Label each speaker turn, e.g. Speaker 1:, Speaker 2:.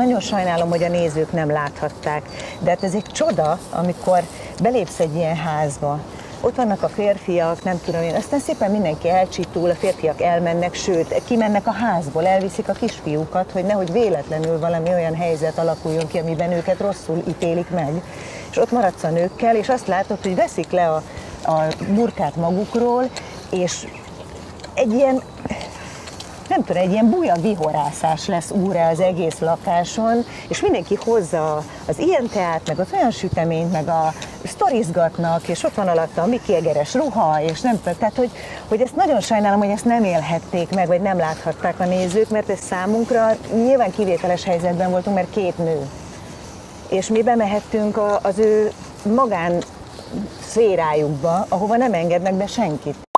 Speaker 1: nagyon sajnálom, hogy a nézők nem láthatták. De hát ez egy csoda, amikor belépsz egy ilyen házba, ott vannak a férfiak, nem tudom én, aztán szépen mindenki elcsitul, a férfiak elmennek, sőt, kimennek a házból, elviszik a kisfiúkat, hogy nehogy véletlenül valami olyan helyzet alakuljon ki, amiben őket rosszul ítélik meg. És ott maradsz a nőkkel, és azt látod, hogy veszik le a, a burkát magukról, és egy ilyen nem tudom, egy ilyen buja vihorászás lesz úrá az egész lakáson, és mindenki hozza az ilyen teát, meg az olyan süteményt, meg a sztorizgatnak, és ott van alatta a Miki Egeres ruha, és nem tudom, tehát hogy, hogy ezt nagyon sajnálom, hogy ezt nem élhették meg, vagy nem láthatták a nézők, mert ez számunkra nyilván kivételes helyzetben voltunk, mert két nő. És mi bemehettünk a, az ő magán szférájukba, ahova nem engednek be senkit.